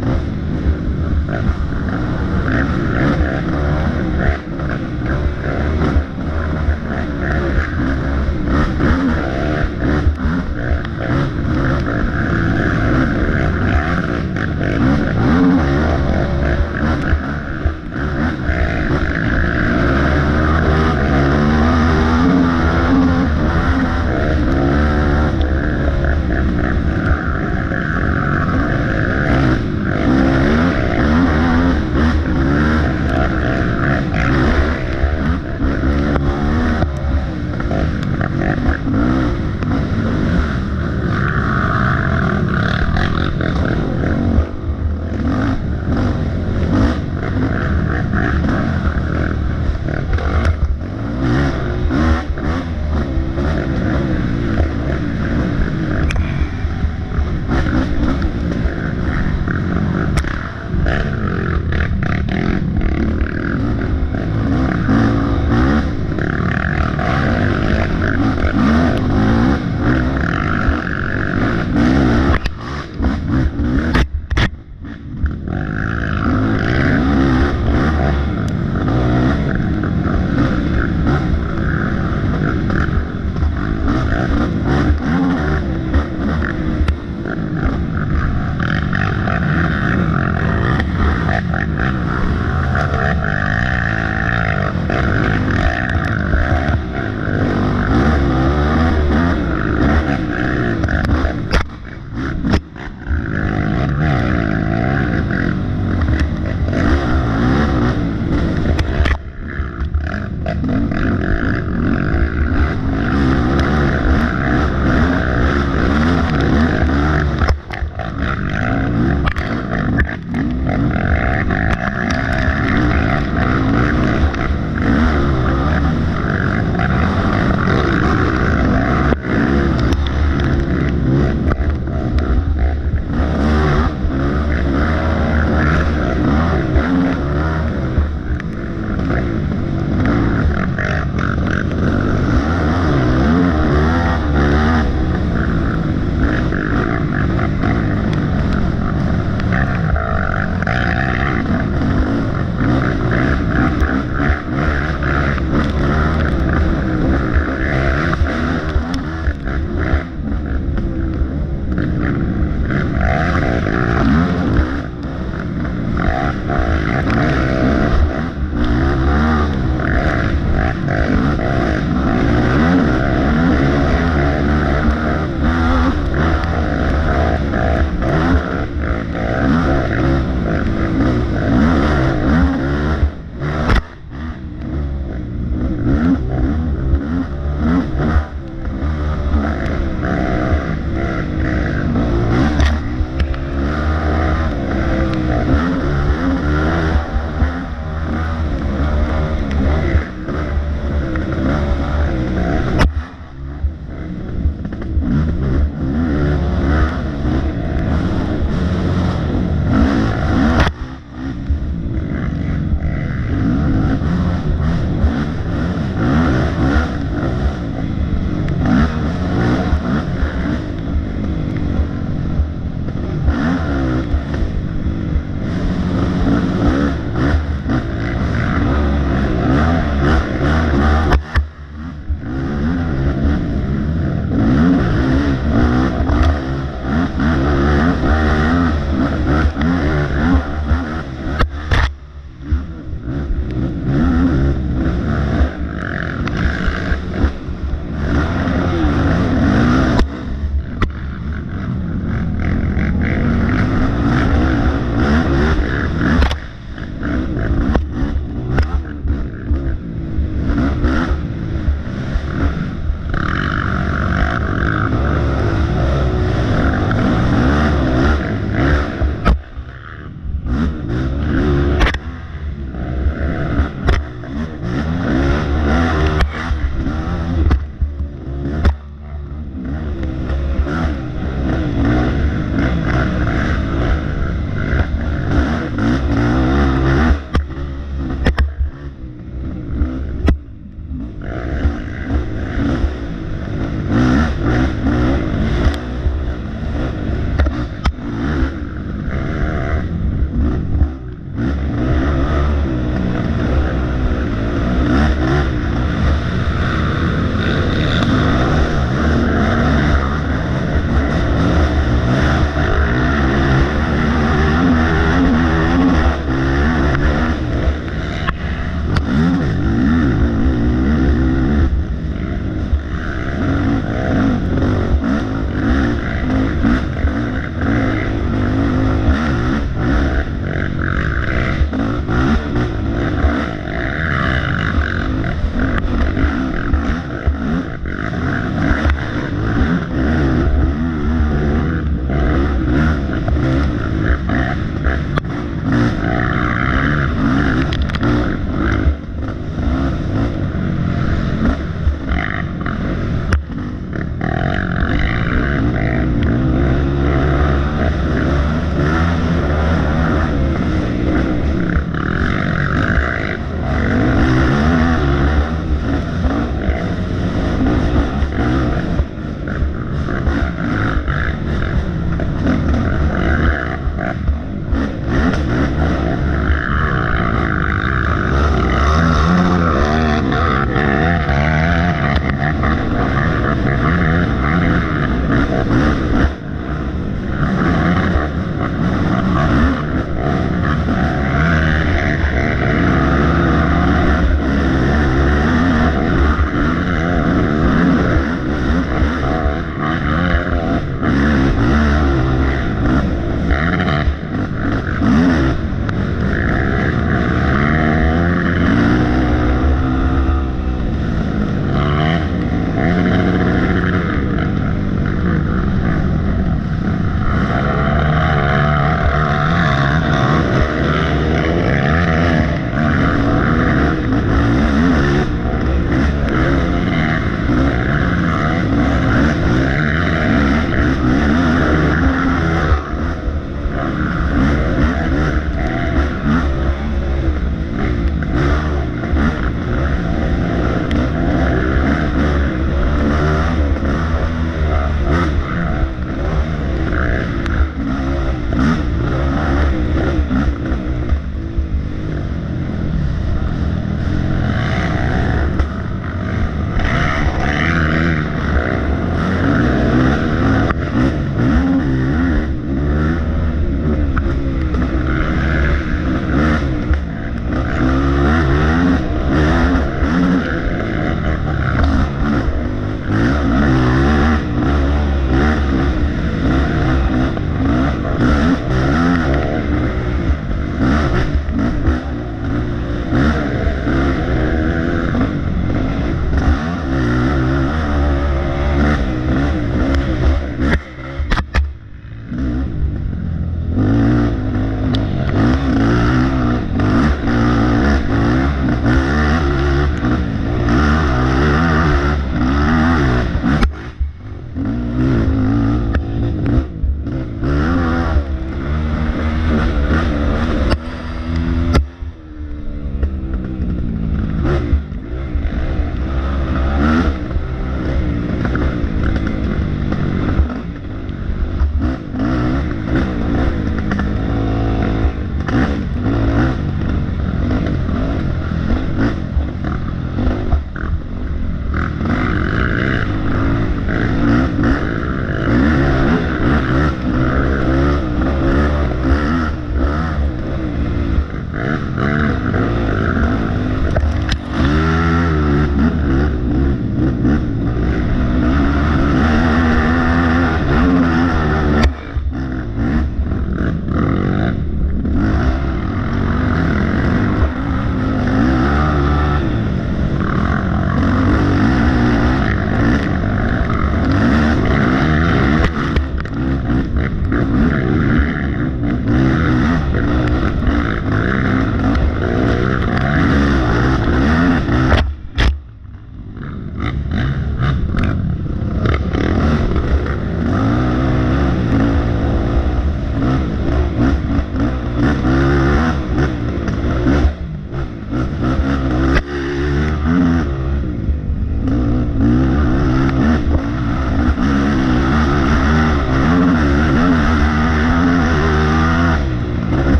Thank you. Ha ha ha.